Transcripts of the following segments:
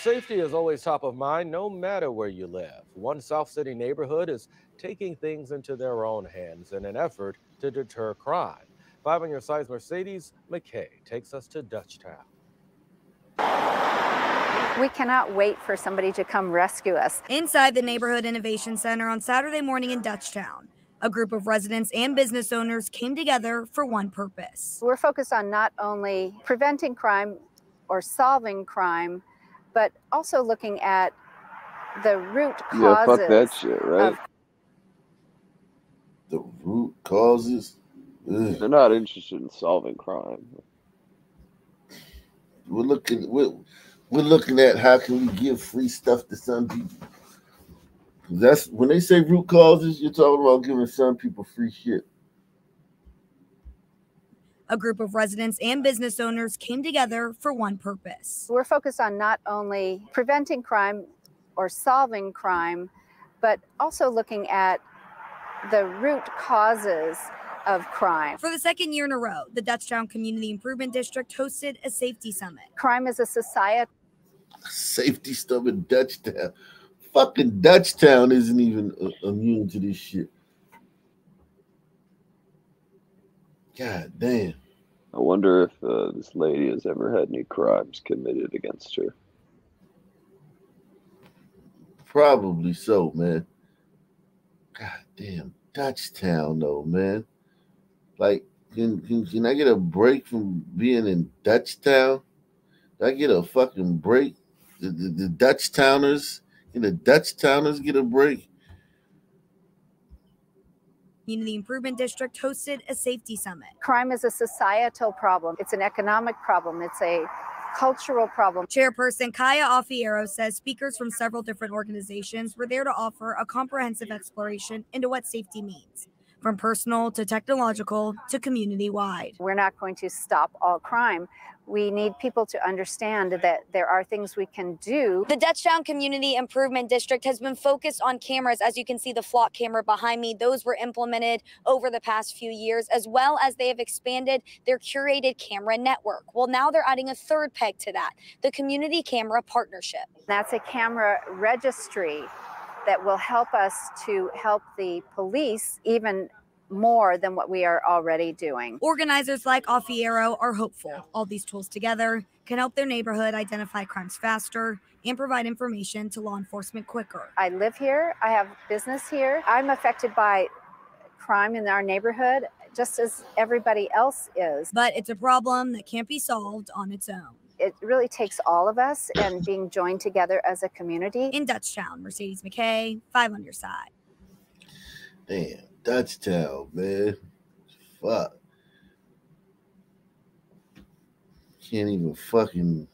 Safety is always top of mind, no matter where you live. One South City neighborhood is taking things into their own hands in an effort to deter crime. Five on your side's Mercedes McKay takes us to Dutchtown. We cannot wait for somebody to come rescue us. Inside the Neighborhood Innovation Center on Saturday morning in Dutchtown, a group of residents and business owners came together for one purpose. We're focused on not only preventing crime or solving crime, but also looking at the root causes. Yeah, fuck that shit, right? The root causes. Ugh. They're not interested in solving crime. We're looking. We're, we're looking at how can we give free stuff to some people. That's when they say root causes. You're talking about giving some people free shit. A group of residents and business owners came together for one purpose. We're focused on not only preventing crime or solving crime, but also looking at the root causes of crime. For the second year in a row, the Dutchtown Community Improvement District hosted a safety summit. Crime is a society. Safety stuff in Dutchtown. Fucking Dutchtown isn't even uh, immune to this shit. God damn. I wonder if uh, this lady has ever had any crimes committed against her. Probably so, man. God damn, Dutchtown though, man. Like, can, can can I get a break from being in Dutchtown? Did I get a fucking break? The, the, the Dutchtowners, can the Dutchtowners get a break? Community Improvement District hosted a safety summit. Crime is a societal problem. It's an economic problem. It's a cultural problem. Chairperson Kaya Alfiero says speakers from several different organizations were there to offer a comprehensive exploration into what safety means, from personal to technological to community wide. We're not going to stop all crime. We need people to understand that there are things we can do. The Dutchtown Community Improvement District has been focused on cameras. As you can see, the flock camera behind me, those were implemented over the past few years, as well as they have expanded their curated camera network. Well, now they're adding a third peg to that the Community Camera Partnership. That's a camera registry that will help us to help the police even more than what we are already doing. Organizers like Alfiero are hopeful all these tools together can help their neighborhood identify crimes faster and provide information to law enforcement quicker. I live here, I have business here. I'm affected by crime in our neighborhood just as everybody else is. But it's a problem that can't be solved on its own. It really takes all of us and being joined together as a community. In Dutchtown, Mercedes McKay, five on your side. Damn, Dutchtown, man. Fuck. Can't even fucking.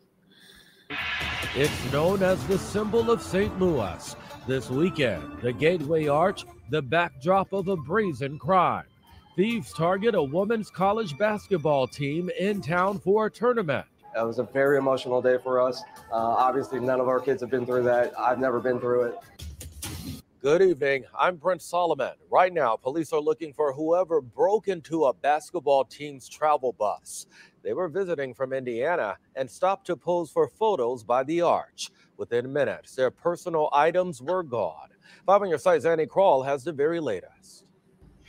It's known as the symbol of St. Louis. This weekend, the Gateway Arch, the backdrop of a brazen crime. Thieves target a women's college basketball team in town for a tournament. It was a very emotional day for us. Uh, obviously, none of our kids have been through that. I've never been through it. Good evening. I'm Brent Solomon. Right now, police are looking for whoever broke into a basketball team's travel bus. They were visiting from Indiana and stopped to pose for photos by the arch. Within minutes, their personal items were gone. Five on your site, Zanny Crawl has the very latest.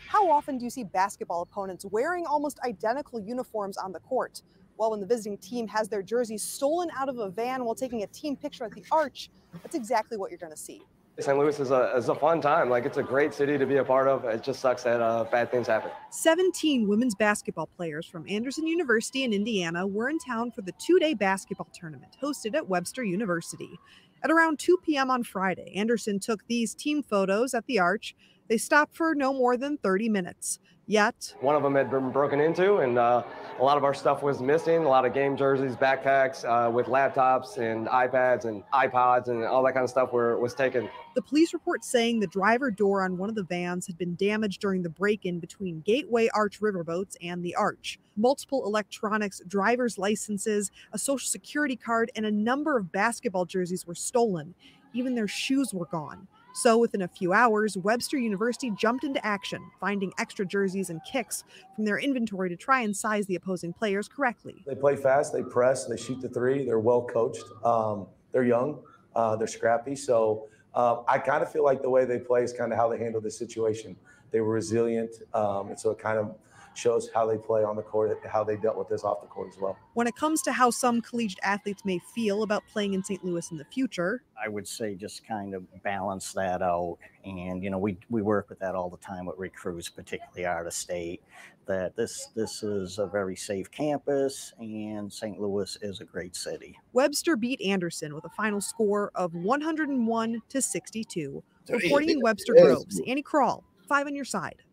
How often do you see basketball opponents wearing almost identical uniforms on the court? Well, when the visiting team has their jerseys stolen out of a van while taking a team picture at the arch, that's exactly what you're going to see. St. Louis is a, is a fun time. Like, it's a great city to be a part of. It just sucks that uh, bad things happen. 17 women's basketball players from Anderson University in Indiana were in town for the two day basketball tournament hosted at Webster University. At around 2 p.m. on Friday, Anderson took these team photos at the arch. They stopped for no more than 30 minutes. Yet, One of them had been broken into, and uh, a lot of our stuff was missing. A lot of game jerseys, backpacks uh, with laptops and iPads and iPods and all that kind of stuff were was taken. the police report saying the driver door on one of the vans had been damaged during the break in between Gateway Arch riverboats and the arch. Multiple electronics, driver's licenses, a social security card, and a number of basketball jerseys were stolen. Even their shoes were gone. So, within a few hours, Webster University jumped into action, finding extra jerseys and kicks from their inventory to try and size the opposing players correctly. They play fast, they press, they shoot the three, they're well coached. Um, they're young, uh, they're scrappy. So uh, I kind of feel like the way they play is kind of how they handle the situation. They were resilient, um, and so it kind of shows how they play on the court, how they dealt with this off the court as well. When it comes to how some collegiate athletes may feel about playing in St. Louis in the future, I would say just kind of balance that out. And, you know, we, we work with that all the time with recruits, particularly out of state, that this this is a very safe campus and St. Louis is a great city. Webster beat Anderson with a final score of 101 to 62. Reporting in Webster Groves, Annie Crawl, five on your side.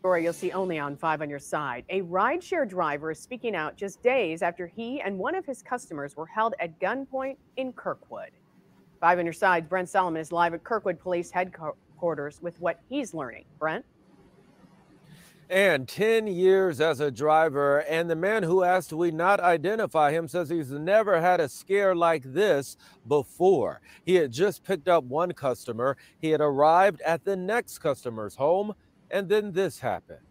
Story you'll see only on Five on Your Side. A rideshare driver is speaking out just days after he and one of his customers were held at gunpoint in Kirkwood. Five on Your Side, Brent Solomon is live at Kirkwood Police headquarters with what he's learning. Brent? And 10 years as a driver, and the man who asked we not identify him says he's never had a scare like this before. He had just picked up one customer, he had arrived at the next customer's home and then this happened.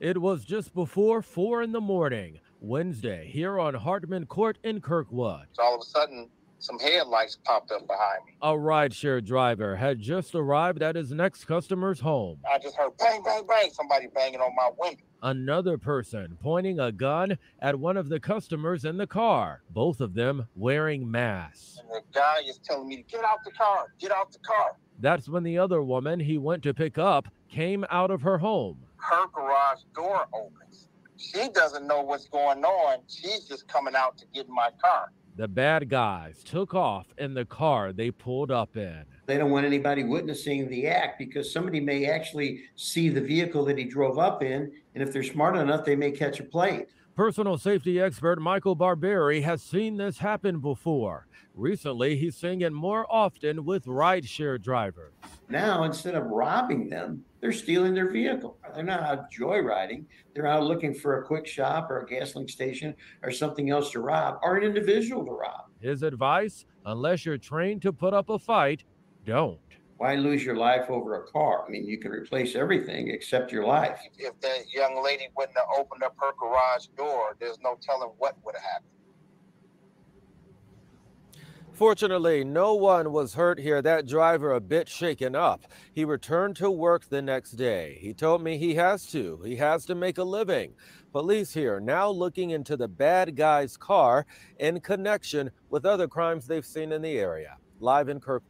It was just before four in the morning, Wednesday, here on Hartman Court in Kirkwood. So all of a sudden, some headlights popped up behind me. A rideshare driver had just arrived at his next customer's home. I just heard bang, bang, bang, somebody banging on my window. Another person pointing a gun at one of the customers in the car, both of them wearing masks. And the guy is telling me to get out the car, get out the car. That's when the other woman he went to pick up came out of her home. Her garage door opens. She doesn't know what's going on. She's just coming out to get in my car. The bad guys took off in the car they pulled up in. They don't want anybody witnessing the act because somebody may actually see the vehicle that he drove up in. And if they're smart enough, they may catch a plate. Personal safety expert Michael Barberi has seen this happen before. Recently, he's seeing it more often with rideshare drivers. Now, instead of robbing them, they're stealing their vehicle. They're not out joyriding. They're out looking for a quick shop or a gasoline station or something else to rob or an individual to rob. His advice unless you're trained to put up a fight, don't. Why lose your life over a car? I mean, you can replace everything except your life. If that young lady wouldn't have opened up her garage door, there's no telling what would have happened. Fortunately, no one was hurt here. That driver a bit shaken up. He returned to work the next day. He told me he has to. He has to make a living. Police here now looking into the bad guy's car in connection with other crimes they've seen in the area. Live in Kirk.